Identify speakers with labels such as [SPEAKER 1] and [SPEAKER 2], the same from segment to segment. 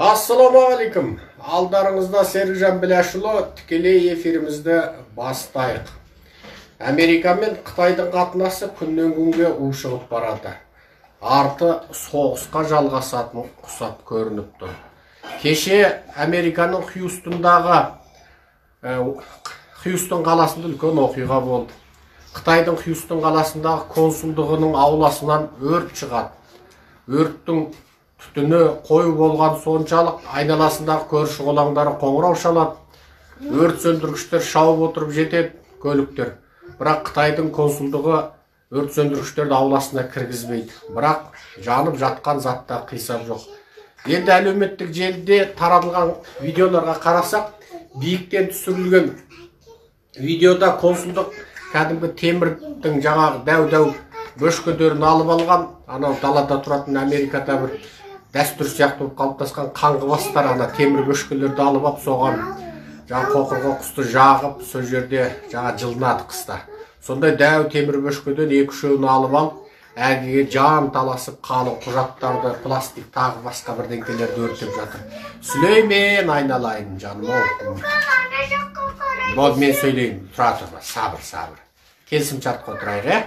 [SPEAKER 1] ассалаумағалейкум алдарыңызда серікжан біләшұлы тікелей эфирімізді бастайық. Америка мен қытайдың қатынасы күннен күнге ушығып барады. Арты соғысқа жалғасатын құсап көрініп тұр кеше американың хьюстондағы хьюстон қаласында үлкен оқиға болды. Қытайдың хьюстон қаласындағы консулдығының ауласынан өрт шығады. Өрттің түтіні қою болған соншалық айналасындағы көрші қолаңдары қоңырау шалады. Өрт сөндіргіштер шауып отырып жетеді көліктер. Бірақ қытайдың консулдығы өрт сөндіргіштерді ауласына кіргізбейді. Бірақ жанып жатқан затта қисап жоқ. Енді әлеуметтік желіде таратылған видеоларға қарасақ биіктен түсірілген видеода консулдық кәдімгі темірдің жаңағы дәу дәу бөшкелерін алып алған. Анау далада тұратын америкада бір дәстүр сияқты болып қалыптасқан қаңғыбастар ана темір бөшкелерді алып алып соған жаңағы қоқыр қоқысты жағып сол жерде жаңа жылынады қыста сондай дәу темір бөшкеден екі үшеуін алып алып әлгіге жан таласып қалың құжаттарды пластик тағы басқа бірдеңкелерді өртеп жатыр. Сүлеймен айналайын жаным ау. Болды мен сөйлеймін тұра тұр сабыр сабыр. Келісімшартқа отырайық иә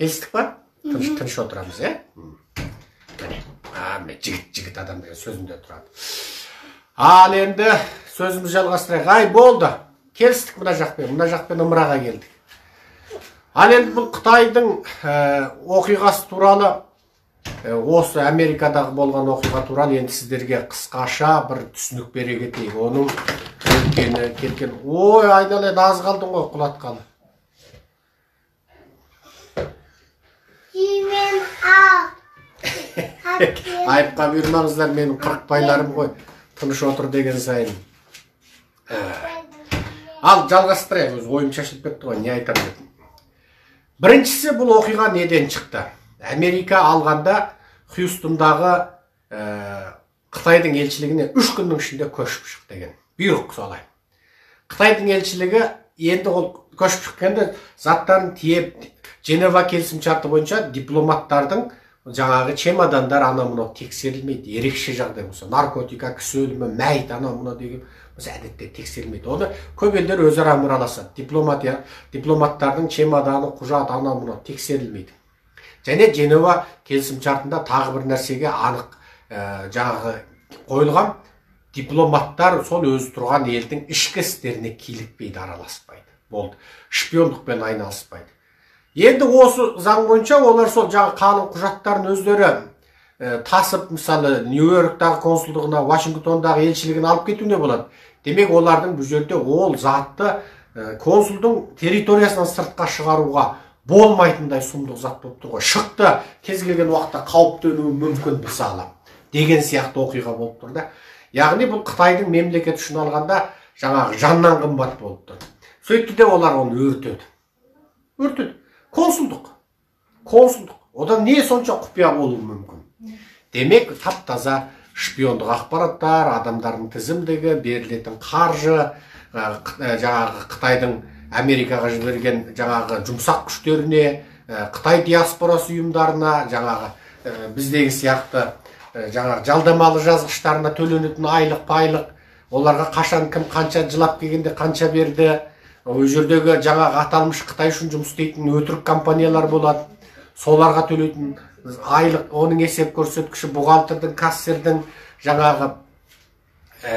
[SPEAKER 1] келістік па? Тыныш тыныш отырамыз иә міне. Жігіт жігіт адам деген сөзінде тұрады. Ал енді сөзімізді жалғастырайық. Ай болды. Келістік мына жақпен мына жақпен ымыраға келдік. Ал енді бұл қытайдың ә, оқиғасы туралы ә, осы америкадағы болған оқиға туралы енді сіздерге қысқаша бір түсінік бере кетейік. Оның өткені кеткен ой айналайын аз қалдың ғой құлатқалы айыпқа бұйырмаңыздар менің қырықбайларым ғой тыныш отыр деген сайын ал жалғастырайық өзі ойым шашылып кетті ғой не айтамын дедім біріншісі бұл оқиға неден шықты америка алғанда хьюстондағы ә, қытайдың елшілігіне үш күннің ішінде көшіп шық деген бұйрық солай қытайдың елшілігі енді ол көшіп шыққанда заттарын тиеп женева келісімшарты бойынша дипломаттардың жаңағы чемодандар анау мынау тексерілмейді ерекше жағдай болса наркотика кісі өлімі мәйіт анау мынау деген болса әдетте тексерілмейді. Оны көп елдер өзара ымыраласады дипломатия дипломаттардың чемоданы құжат анау мынау тексерілмейді. Және женева келісімшартында тағы бір нәрсеге анық ә, жаңағы қойылған дипломаттар сол өзі тұрған елдің ішкі істеріне килікпейді араласпайды. Болды. Шпиондықпен айналыспайды. Енді осы заң бойынша олар сол жаңағы қалың құжаттарын өздері тасып мысалы нью йорктағы консулдығына вашингтондағы елшілігіне алып кетуіне болады. Демек олардың бұл жерде ол затты консулдың территориясынан сыртқа шығаруға болмайтындай сұмдық зат болып тұр ғой. Шықты кез келген уақытта қауіптенуі мүмкін мысалы деген сияқты оқиға болып тұр да. Яғни бұл қытайдың мемлекеті үшін алғанда жаңағы жаннан қымбат болып тұр. Сөйтті де олар оны өртеді. Өртеді. Консулдық консулдық одан не сонша құпия болуы мүмкін демек тап таза шпиондық ақпараттар адамдардың тізімдігі берілетін қаржы жаңағы қытайдың америкаға жіберген жаңағы жұмсақ күштеріне қытай диаспорасы ұйымдарына жаңағы біздегі сияқты жаңағы жалдамалы жазғыштарына төленетін айлық пайлық оларға қашан кім қанша жылап келгенде қанша берді ол жердегі жаңағы аталмыш қытай үшін жұмыс істейтін өтірік компаниялар болады. Соларға төлейтін айлық оның есеп көрсеткіші бухгалтердің кассирдің жаңағы ә,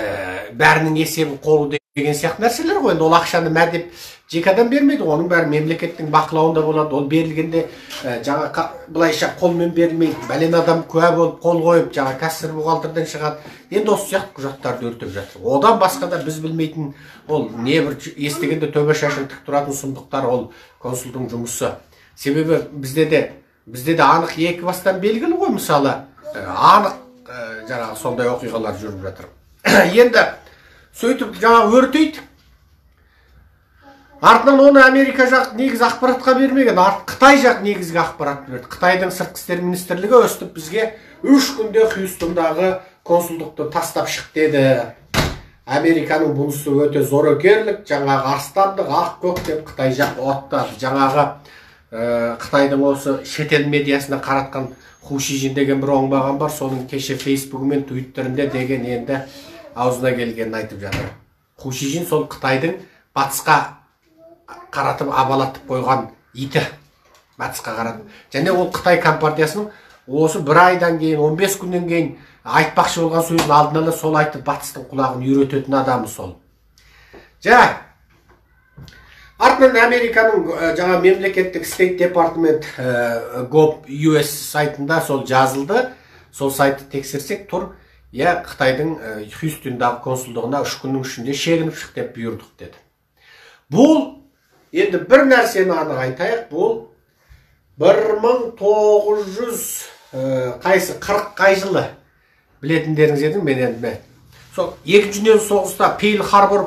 [SPEAKER 1] бәрінің есебін қору деген сияқты нәрселер ғой. Енді ол ақшаны мәдеп жеке адам бермейді оның бәрі мемлекеттің бақылауында болады ол берілгенде ә, жаңа былайша қолмен берілмейді бәлен адам куә болып қол қойып жаңа кассир бухгалтерден шығады енді осы сияқты құжаттарды өртеп жатыр одан басқа да біз білмейтін ол не бір естігенде төбе шашың тік тұратын сұмдықтар ол консулдың жұмысы себебі бізде де бізде де анық екі бастан белгілі ғой мысалы анық жаңағы сондай оқиғалар жүріп жатыр енді сөйтіп жаңағы өртейді артынан оны америка жақ негізі ақпаратқа бермеген арт қытай жақ негізгі ақпарат берді қытайдың сыртқы істер министрлігі өстіп бізге үш күнде хьюстондағы консулдықты тастап шық деді. Американың бұнысы өте зорекерлік жаңағы арыстандық ақ көк деп қытай жақ оттады. Жаңағы ә, қытайдың осы шетел медиасына қаратқан хушижин деген бір оңбаған бар соның кеше фейсбугі мен твиттерінде деген енді аузына келгенін айтып жатыр. Хушижин сол қытайдың батысқа қаратып абалатып қойған иті батысқа қаратып және ол қытай компартиясының осы бір айдан кейін 15 күннен кейін айтпақшы болған сөзін алдын ала сол айтып батыстың құлағын үйрететін адамы сол. Жа! Артынан американың жаңа мемлекеттік стейт департамент гоп us сайтында сол жазылды. Сол сайтты тексерсек тұр. Иә қытайдың хьюстондағы консулдығына үш күннің ішінде шегініп шық деп бұйырдық деді. Бұл енді бір нәрсені анық айтайық бұл бір мың тоғыз жүз қайсы қырық қай жылы білетіндеріңіз еді мен енді сол екінші дүниежүзілік соғыста пейл харбор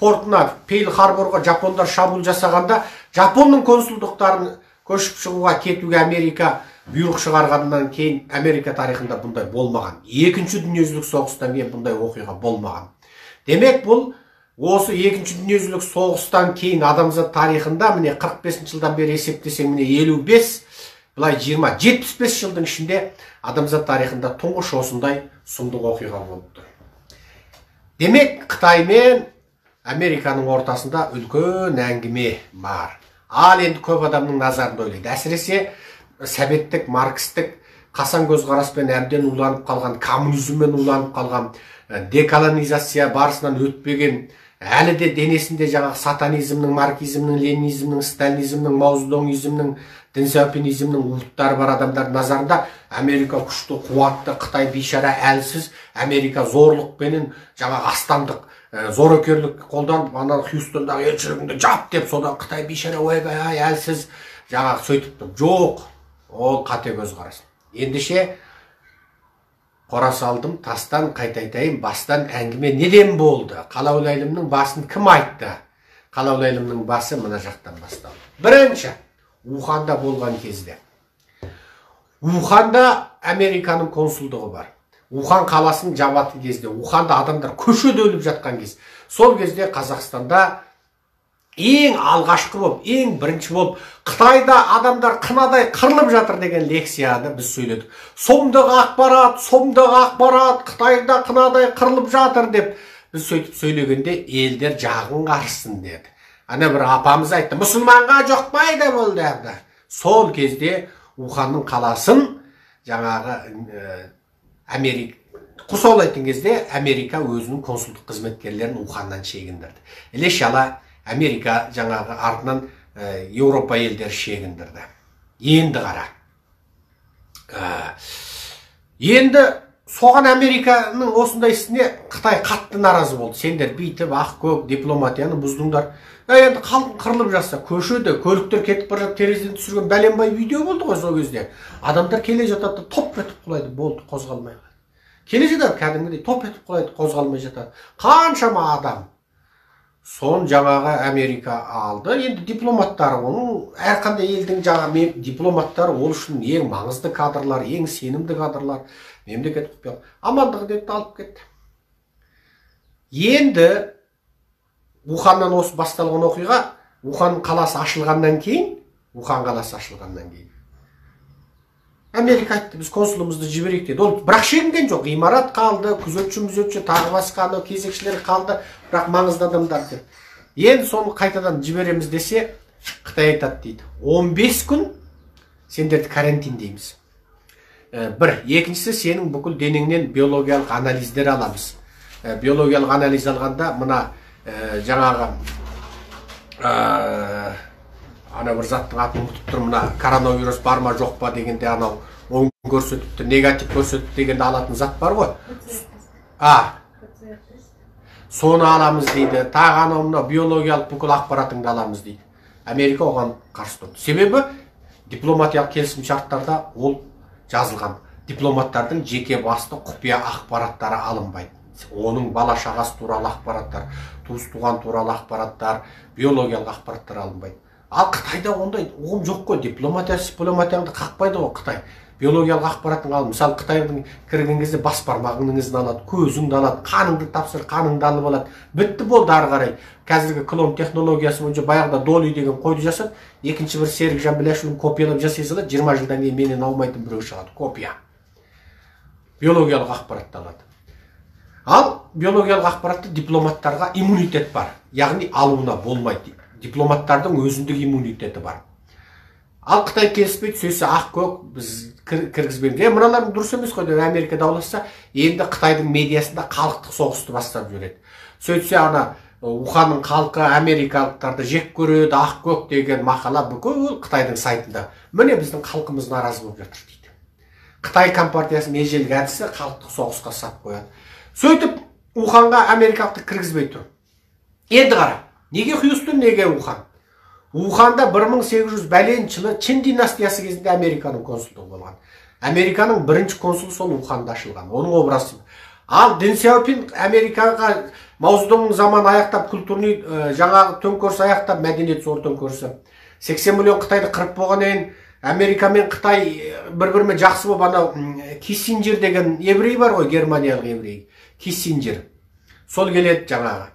[SPEAKER 1] портына пейл харборға жапондар шабуыл жасағанда жапонның консулдықтарын көшіп шығуға кетуге америка бұйрық шығарғаннан кейін америка тарихында бұндай болмаған екінші дүниежүзілік соғыстан кейін бұндай оқиға болмаған демек бұл осы екінші дүниежүзілік соғыстан кейін адамзат тарихында міне 45 жылдан бері есептесең міне 55 былай 20-75 жылдың ішінде адамзат тарихында тұңғыш осындай сұмдық оқиға болып тұр демек қытай мен американың ортасында үлкен әңгіме бар. Ал енді көп адамның назарында ойлайды. Әсіресе сәбеттік маркстік қасан көзқараспен әбден уланып қалған коммунизммен уланып қалған деколонизация барысынан өтпеген әлі де денесінде жаңағы сатанизмнің маркизмнің ленинизмнің сталинизмнің маузедоңизмнің дін уыттары бар адамдар назарында америка күшті қуатты қытай бейшара әлсіз америка зорлықпенен жаңағы астандық Ә, зорекерлік қолданып ана хьюстондағы елшілігіңді жап деп содан қытай бейшара ойбай әлсіз жаңағы сөйтіп жоқ ол қате көзқарас. Ендеше қора салдым тастан қайта айтайын бастан әңгіме неден болды? Қалаулайлымның басын кім айтты? Қалаулайлымның басы мына жақтан басталды. Бірінші уханда болған кезде. Уханда американың консулдығы бар. Ухан қаласын жабатын кезде уханда адамдар көшеде өліп жатқан кез сол кезде қазақстанда ең алғашқы болып ең бірінші болып қытайда адамдар қынадай қырылып жатыр деген лекцияны біз сөйледік. Сұмдық ақпарат сұмдық ақпарат қытайда қынадай қырылып жатыр деп біз сөйтіп сөйлегенде елдер жағың қарсын деді. Ана бір апамыз айтты мұсылманға жоқпайды бұл деді сол кезде уханның қаласын жаңағы америка құсаулайтын кезде америка өзінің консулдық қызметкерлерін уханнан шегіндірді. Іле шала америка жаңағы артынан ә, еуропа елдері шегіндірді. Енді қара. Ә, енді соған американың осындай ісіне қытай қатты наразы болды. Сендер бүйтіп ақ көк дипломатияны бұздыңдар. Енді халық қырылып жатса көшеде көліктер кетіп бара жатып терезеден түсірген бәленбай видео болды ғой сол кезде. Адамдар келе жатады да топ етіп құлайды болды қозғалмай келе жатады кәдімгідей топ етіп құлайды қозғалмай жатады. Қаншама адам соны жаңағы америка алды енді дипломаттар оның әрқандай елдің жаңағы дипломаттары ол үшін ең маңызды кадрлар ең сенімді кадрлар мемлекет құпия амандығы деді алып кетті енді уханнан осы басталған оқиға ухан қаласы ашылғаннан кейін ухан қаласы ашылғаннан кейін америка айтты біз консулымызды жіберейік деді. Ол бірақ шегінген жоқ ғимарат қалды күзетші мүзетші тағы басқа анау кезекшілер қалды бірақ маңызды адамдар деп. Енді соны қайтадан жібереміз десе қытай айтады дейді. 15 күн сендерді карантиндейміз ә, бір. Екіншісі сенің бүкіл денеңнен биологиялық анализдер аламыз. Ә, биологиялық анализ алғанда мына ә, жаңағы ана бір заттың атын ұмытып тұрмын мына коронавирус бар ма жоқ па дегенде анау оң көрсетіпті негатив көрсетіпті дегенде алатын зат бар ғой. А соны аламыз дейді. Тағы анау мынау биологиялық бүкіл ақпаратыңды аламыз дейді. Америка оған қарсы тұрды себебі дипломатиялық келісім шарттарда ол жазылған. Дипломаттардың жеке басты құпия ақпараттары алынбайды. Оның бала шағасы туралы ақпараттар туыс туған туралы ақпараттар биологиялық ақпараттар алынбайды. Ал қытайда ондай ұғым жоқ қой. Дипломатия дипломатияңды қақпайды ғой қытай. Биологиялық ақпараттың алып мысалы қытайдың кірген кезде бас бармағыңның ізін алады көзіңді алады қаныңды тапсыр қаныңды алып алады бітті болды ары қарай. Қазіргі клон технологиясы бойынша баяғыда доли деген қойды жасады екінші бір серікжан біләшұлын копиялап жасай салады жиырма жылдан кейін менен аумайтын біреу шығады. Копия. Биологиялық ақпаратты алады. Ал биологиялық ақпаратты дипломаттарға иммунитет бар. Яғни алуына болмайды. Дипломаттардың өзіндік иммунитеті бар. Ал қытай келіспейді сөйтсе ақ көк біз кіргізбейміз. Е мыналар дұрыс емес қой деп америка дауласса енді қытайдың медиасында халықтық соғысты бастап жібереді сөйтсе ана уханның халқы америкалықтарды жек көреді ақ көк деген мақала бүкіл қытайдың сайтында. Міне біздің халқымыз наразы болып жатыр дейді. Қытай компартиясының ежелгі әдісі халықтық соғысқа сап қояды. Сөйтіп уханға америкалықты кіргізбей тұр. Енді қара неге хьюстон неге ухан уханда 1800 бәленінші жылы чин династиясы кезінде американың консулдығы болған американың бірінші консулы сол уханда ашылған оның образы ал дэн сяопин америкаға маусдың заман аяқтап культурный жаңағы төңкеріс аяқтап мәдениет зор төңкерісі 80 миллион қытайды қырып болғаннан кейін америка мен қытай бір бірімен жақсы болып анау киссинджер деген еврей бар ғой германиялық еврей киссинджер сол келеді жаңағы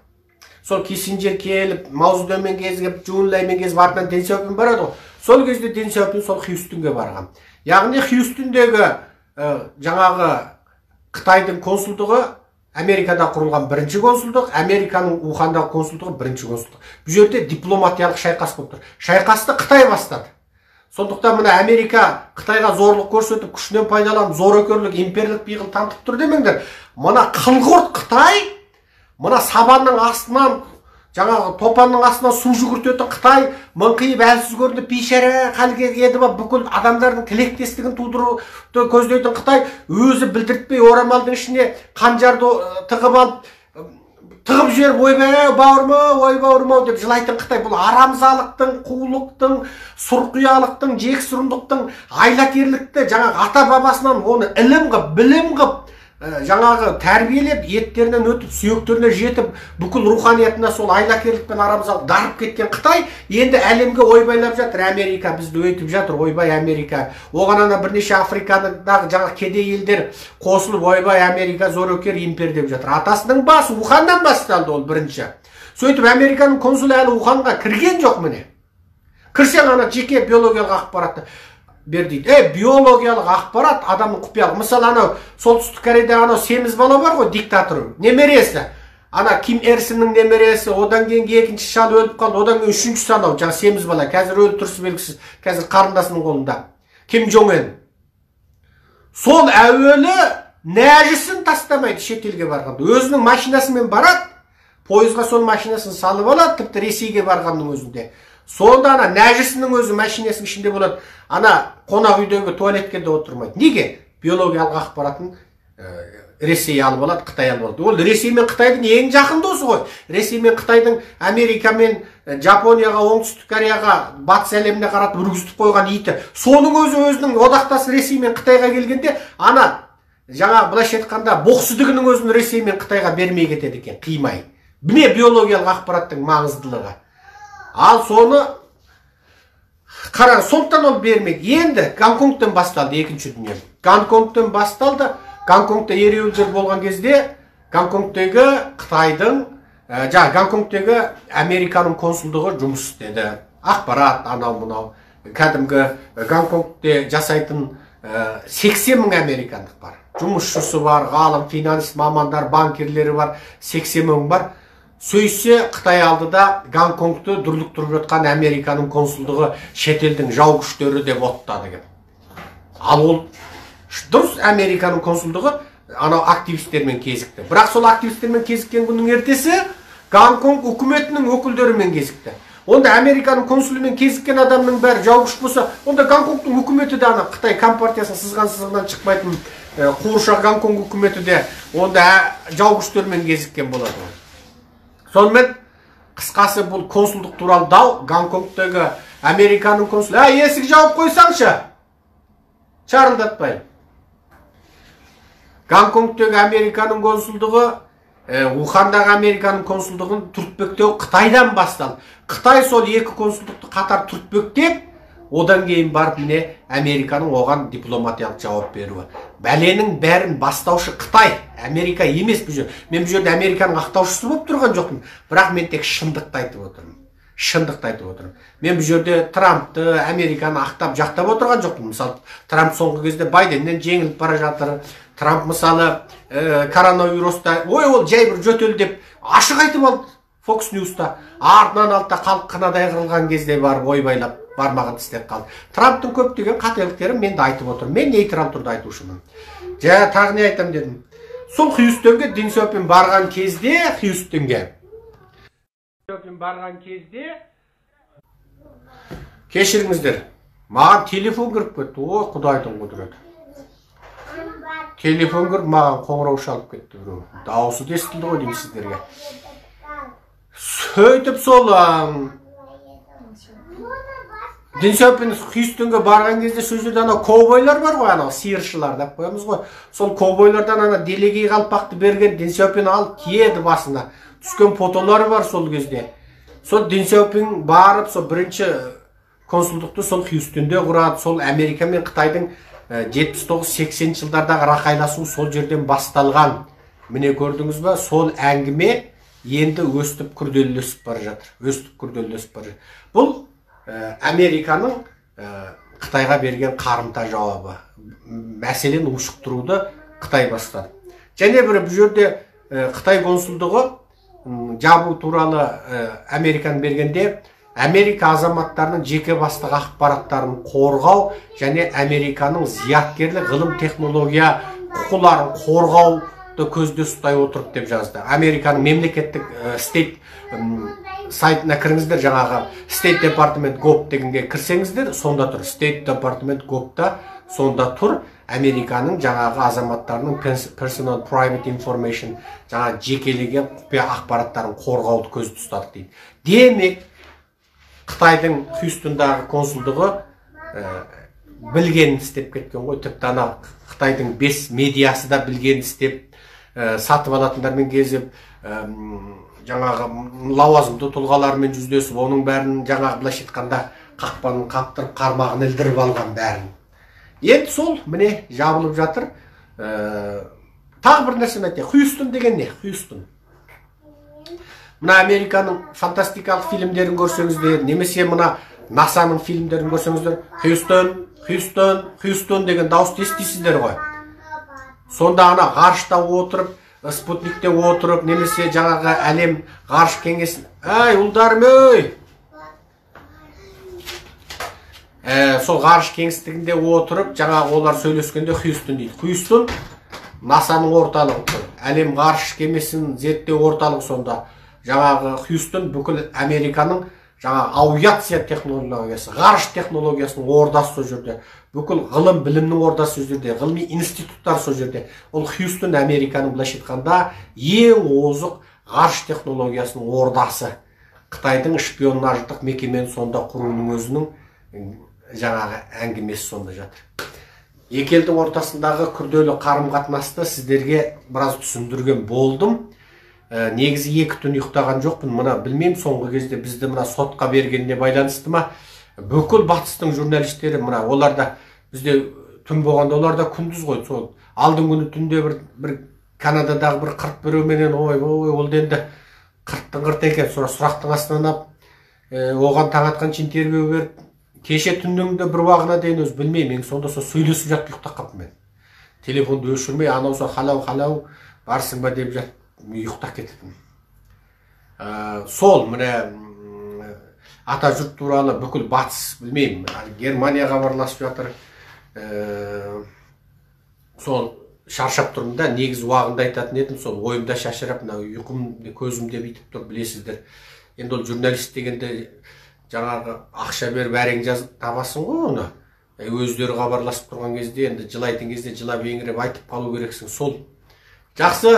[SPEAKER 1] сол киссинджер келіп маузудемен кезігіп джунлаймен кезіп артынан дэн сяопин барады ғой. Сол кезде дэн сяопин сол хьюстонге барған. Яғни хьюстондегі ә, жаңағы қытайдың консулдығы америкада құрылған бірінші консулдық американың ухандағы консулдығы бірінші консулдық. Бұл жерде дипломатиялық шайқас болып тұр. Шайқасты қытай бастады. Сондықтан мына америка қытайға зорлық көрсетіп күшінен пайдаланып зорекерлік имперлік пиғыл танытып тұр демеңдер. Мына қылғұрт қытай мына сабанның астынан жаңағы топанның астынан су жүгіртетін қытай мыңқиып әлсіз көрінді бейшара халге еді ма? Бүкіл адамдардың тілектестігін тудыруды көздейтін қытай өзі білдіртпей орамалдың ішіне қанжарды тығып алып тығып жіберіп ойбай бауырым ау ой бауырым ау! деп жылайтын қытай. Бұл арамзалықтың қулықтың сұрқиялықтың жексұрындықтың айлакерлікті жаңағы ата бабасынан оны ілім қылып білім қылып Ә, жаңағы тәрбиелеп еттерінен өтіп сүйектеріне жетіп бүкіл руханиятына сол айлакерлік пен арамзалық дарып кеткен қытай енді әлемге ойбайлап жатыр. Америка бізді өйтіп жатыр. Ойбай америка. Оған ана бірнеше африкадағы жаңағы кедей елдер қосылып ойбай америка зорекер импер деп жатыр. Атасының басы уханнан басталды ол бірінші. Сөйтіп американың консулы әлі уханға кірген жоқ міне. Кірсең ана жеке биологиялық ақпаратты. Бер дейді. Е биологиялық ақпарат адамның құпиялығы мысалы анау солтүстік кореяда анау семіз бала бар ғой диктатор немересі. Ана ким эрсіннің немересі одан кейін екінші шал өліп қалды одан кейін үшіншісі анау жаңағы семіз бала. Қазір өлі тұрысы белгісіз қазір қарындасының қолында. Ким жон ын сол әуелі нәжісін тастамайды шетелге барғанда. Өзінің машинасымен барады пойызға сол машинасын салып алады тіпті ресейге барғанның өзінде. Сонда ана нәжісінің өзі машинасының ішінде болады. Ана қонақ үйдегі туалетке де отырмайды. Неге? Биологиялық ақпаратын ә, ресей алып алады қытай алып алады. Ол ресей мен қытайдың ең жақын досы ғой. Ресей мен қытайдың америка мен жапонияға оңтүстік кореяға батыс әлеміне қаратып үргізтіп қойған иті. Соның өзі өзінің одақтасы ресей мен қытайға келгенде ана жаңа былайша айтқанда боқсүдігінің өзін ресей мен қытайға бермей кетеді екен қимай. Міне биологиялық ақпараттың маңыздылығы. Ал соны қара сондықтан ол бермейді енді гонконгтен басталды екінші дүние гонконгтен басталды гонконгта ереуілдер болған кезде гонконгтегі қытайдың ә, жаңағы гонконгтегі американың консулдығы жұмыс істеді ақпарат анау мынау кәдімгі гонконгте жасайтын сексен мың американдық бар жұмысшысы бар ғалым финанс мамандар банкирлері бар сексен мың бар сөйтсе қытай алдыда гонконгты дүрліктіріп жатқан американың консулдығы шетелдің жау күштері деп оттады екен ал ол дұрыс американың консулдығы анау активистермен кезікті. Бірақ сол активистермен кезіккен күннің ертесі гонконг үкіметінің өкілдерімен кезікті. Онда американың консулымен кезіккен адамның бәрі жау күш болса онда гонконгтың үкіметі де ана қытай компартиясының сызған сызығынан шықпайтын қуыршақ гонконг үкіметі де онда жау күштермен кезіккен болады сонымен қысқасы бұл консулдық туралы дау гонконгтегі американың консулы әй есік жауып қойсаңшы! Шарылдатпай гонконгтегі американың консулдығы ухандағы американың консулдығын түртпектеу қытайдан басталды. Қытай сол екі консулдықты қатар түртпектеп одан кейін барып міне американың оған дипломатиялық жауап беруі. Бәленің бәрін бастаушы қытай. Америка емес бұл жер. Мен бұл жерде американың ақтаушысы болып тұрған жоқпын. Бірақ мен тек шындықты айтып отырмын. Шындықты айтып отырмын. Мен бұл жерде трампты американы ақтап жақтап отырған жоқпын. Мысалы трамп соңғы кезде байденнен жеңіліп бара жатыр. Трамп мысалы ә, коронавируста ой ол жай бір жөтел деп ашық айтып алды фокс ньюста артынан алды да халық қынадай қырылған кезде барып ойбайлап бармағын тістеп қалды. Трамптың көптеген қателіктерін мен де айтып отырмын. Мен нейтрал түрде айтушымын. Жа тағы не айтамын дедім? Сол хьюстонге дин барған кезде хьюстонге барған кезде кешіріңіздер. Маған телефон кіріп кетті. Ой құдайдың құдіреті. Телефон кіріп маған қоңырау шалып кетті біреу. Дауысы да естілді ғой деймін сіздерге. Сөйтіп сол дин хьюстонға барған кезде сол жерде анау ковбойлар бар ғой анау сиыршылар деп қоямыз ғой. Сол ковбойлардан ана делегей қалпақты берген дин алып киеді басына. Түскен фотолары бар сол кезде. Сол дин барып сол бірінші консулдықты сол хьюстонде құрады. Сол америка мен қытайдың жетпіс тоғыз сексенінші жылдардағы рақайласу сол жерден басталған. Міне көрдіңіз ба сол әңгіме енді өстіп күрделесіп бара жатыр өстіп күрделесіп бара жатыр. Бұл американың ә, қытайға берген қарымта жауабы. Мәселені ушықтыруды қытай бастады. Және бір бұл жерде ә, қытай консулдығы жабу туралы американың бергенде америка азаматтарының жеке бастық ақпараттарын қорғау және американың зияткерлік ғылым технология құқыларын қорғауды көзде ұстай отырып деп жазды. Американың мемлекеттік стейт сайтына кіріңіздер жаңағы стейт департамент гоп дегенге кірсеңіздер сонда тұр. Стейт департамент гопта сонда тұр. Американың жаңағы азаматтарының personal private information жаңағы жекелеген құпия ақпараттарын қорғауды көзде ұстадық дейді. Демек қытайдың хьюстондағы консулдығы ә, білгенін істеп кеткен ғой. Тіпті ана қытайдың бес медиасы да білгенін істеп ә, сатып алатындармен кезіп жаңағы лауазымды тұлғалармен жүздесіп оның бәрін жаңағы былайша айтқанда қақпанын қаптырып қармағын ілдіріп алған бәрін. Енді сол міне жабылып жатыр. Ә, тағы бір нәрсені айтайын хьюстон деген не? Хьюстон. Мына американың фантастикалық фильмдерін көрсеңіздер немесе мына насаның фильмдерін көрсеңіздер хьюстон хьюстон хьюстон деген дауысты естисіздер ғой. Сонда ана ғарышта отырып спутникте отырып немесе жаңағы әлем ғарыш кеңесін. Әй ұлдарым ей ә, сол ғарыш кеңістігінде отырып жаңағы олар сөйлескенде хьюстон дейді. Хьюстон насаның орталығы әлем ғарыш кемесін зерттеу орталығы сонда. Жаңағы хьюстон бүкіл американың жаңағы авиация технологиясы ғарыш технологиясының ордасы сол жерде бүкіл ғылым білімнің ордасы сол жерде ғылыми институттар сол жерде. Ол хьюстон американың былайша айтқанда ең озық ғарыш технологиясының ордасы. Қытайдың шпионаждық мекемені сонда құруының өзінің жаңағы әңгімесі сонда жатыр. Екі елдің ортасындағы күрделі қарым қатынасты сіздерге біраз түсіндірген болдым. Ә, негізі екі түн ұйықтаған жоқпын. Мына білмеймін соңғы кезде бізді мына сотқа бергеніне байланысты ма? Бүкіл батыстың журналистері мына олар да бізде түн болғанда олар да күндіз ғой сол. Алдыңғы күні түнде бір бір канададағы бір қырт біреуменен ой ой ол енді қырттың қырты екен сұрақтың астынан алып ә, оған таң атқанша интервью беріп кеше түннің де бір уағына дейін өзі білмеймін мен сонда сол сөйлесіп жатып ұйықтап қалыппын мен. Телефонды өшірмей анау сол халау халау барсың ба? деп жатып ұйықтап кетіппін ә, сол міне ата жұрт туралы бүкіл батыс білмеймін германия хабарласып жатыр. Ә, сол шаршап тұрмын да негізі уағында айтатын едім сол ойымда шашырап мына ұйқым көзімде бүйтіп тұр білесіздер. Енді ол журналист дегенде жаңағы ақша беріп әрең жаз табасың ғой оны. Өздері хабарласып тұрған кезде енді жылайтын кезде жылап еңіреп айтып қалу керексің. Сол жақсы.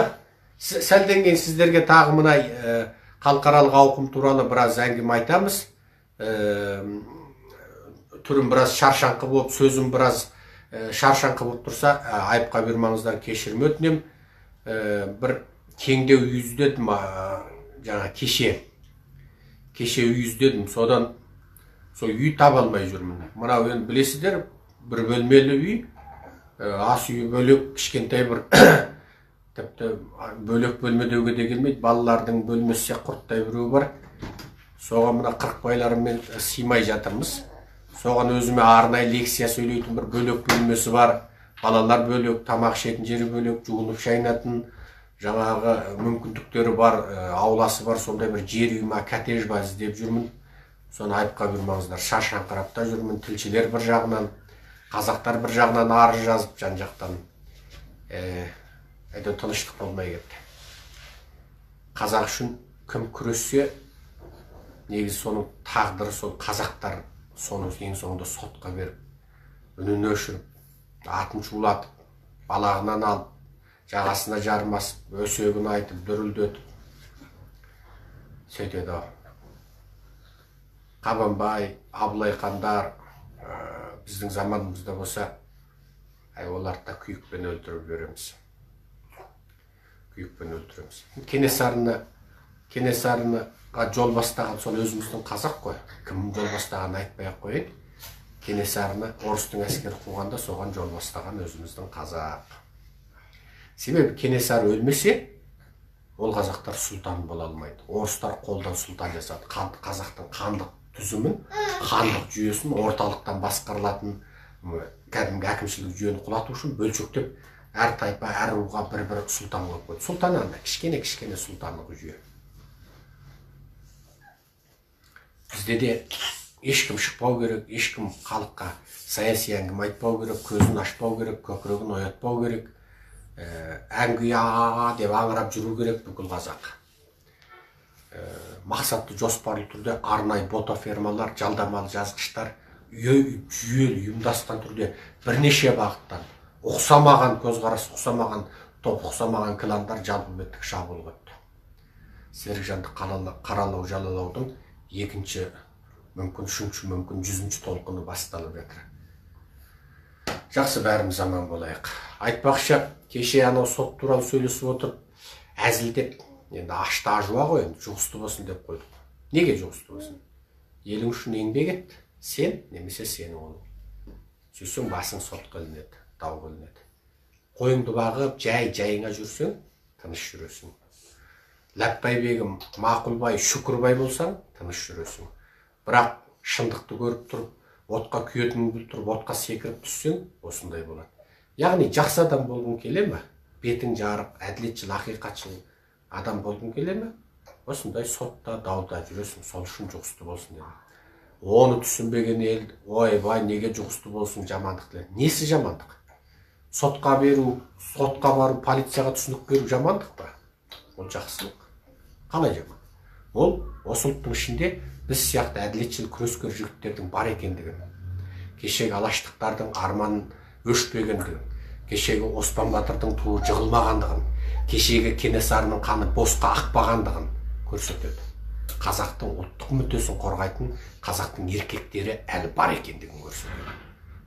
[SPEAKER 1] Сәлден кейін сіздерге тағы мына халықаралық ауқым туралы біраз әңгіме айтамыз. Түрім біраз шаршаңқы болып сөзім біраз шаршаңқы болып тұрса айыпқа бұйырмаңыздар кешірім өтінемін ә, бір кеңдеу үй жаңа кеше. Кеше үй іздедім содан сол үй таба алмай жүрмін мынау енді білесіздер бір бөлмелі үй ас үйі бөлек кішкентай бір тіпті бөлек бөлме деуге де келмейді. Балалардың бөлмесі құрттай біреу бар. Соған мына қырықбайларыммен сыймай жатырмыз. Соған өзіме арнайы лекция сөйлейтін бір бөлек бөлмесі бар. Балалар бөлек тамақ ішетін жері бөлек жуынып шайынатын жаңағы мүмкіндіктері бар ауласы бар сондай бір жер үй ма коттедж ба іздеп жүрмін. Соны айыпқа бұйырмаңыздар шаршаңқырап та жүрмін. Тілшілер бір жағынан қазақтар бір жағынан арыз жазып жан жақтан әйтеуір тыныштық болмай кетті. Қазақ үшін кім күрессе негізі соның тағдыры сол қазақтар соны ең соңында сотқа беріп үнін өшіріп атын шулатып балағынан алып жағасына жармасып өсегін айтып дүрілдетіп сөйтеді қабанбай абылай хандар ә, біздің заманымызда болса әй оларды да күйікпен өлтіріп жібереміз. Күйікпен өлтіреміз кенесарыны кенесарыға жол бастаған сол өзіміздің қазақ қой. Кім жол бастағанын айтпай ақ қояйын. Кенесарыны орыстың әскері қуғанда соған жол бастаған өзіміздің қазақ. Себебі кенесары өлмесе ол қазақтар сұлтан бола алмайды. Орыстар қолдан сұлтан жасады. Қазақтың хандық түзімін хандық жүйесін орталықтан басқарылатын кәдімгі әкімшілік жүйені құлату үшін бөлшектеп әр тайпа әр руға бір бір сұлтан қойып қойды. Сұлтан ана кішкене кішкене сұлтандық жүйе. Бізде де ешкім шықпау керек ешкім халыққа саяси әңгіме айтпау керек көзін ашпау керек көкірегін оятпау керек әңгия деп аңырап жүру керек бүкіл қазақ. Мақсатты жоспарлы түрде арнайы ботафермалар жалдамалы жазғыштар жүйелі ұйымдасқан түрде бірнеше бағыттан ұқсамаған көзқарас ұқсамаған топ ұқсамаған кландар жалпы беттік шабуыл өтті. Серікжанды қаралау жалалаудың екінші мүмкін үшінші мүмкін жүзінші толқыны басталып жатыр. Жақсы бәріміз аман болайық. Айтпақшы кеше анау сот туралы сөйлесіп отырып әзілдеп енді ашты ажуа ғой енді жұғысты болсын деп қойдық. Неге жұғысты болсын? Елің үшін еңбек ет сен немесе сенің ұлың сөйтсең басың сотқа ілінеді. Дауға ілінеді қойыңды бағып жай жайыңа жүрсең тыныш жүресің. Ләппай бегім мақұлбай шүкірбай болсаң тыныш жүресің. Бірақ шындықты көріп тұрып отқа күйетініңді біліп тұрып отқа секіріп түссең осындай болады. Яғни жақсы адам болғың келе ме? Бетің жарық әділетшіл ақиқатшыл адам болғың келе ме? Осындай сотта дауда жүресің сол үшін жұғысты болсын деді оны түсінбеген ел ойбай неге жұғысты болсын жамандық несі жамандық? Сотқа беру сотқа бару полицияға түсінік беру жамандық па ол жақсылық. Қалай жаман? Ол осы ұлттың ішінде біз сияқты әділетшіл күрескер жігіттердің бар екендігін кешегі алаштықтардың арманын өшпегендігін кешегі оспан батырдың туы жығылмағандығын кешегі кенесарының қаны босқа ақпағандығын көрсетеді. Қазақтың ұлттық мүддесін қорғайтын қазақтың еркектері әлі бар екендігін көрсетеді.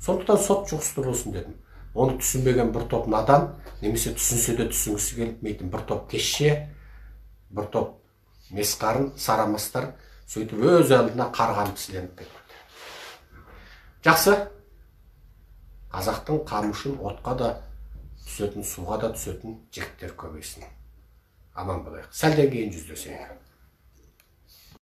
[SPEAKER 1] Сондықтан сот жұғысты болсын дедім. Оны түсінбеген бір топ надан немесе түсінсе де түсінгісі келмейтін бір топ кешше бір топ месқарын сарамастар сөйтіп өз алдына қарғанып сіленіп кетті жақсы. Қазақтың қамы үшін отқа да түсетін суға да түсетін жігіттер көбейсін аман болайық. Сәлден кейін жүздесейік.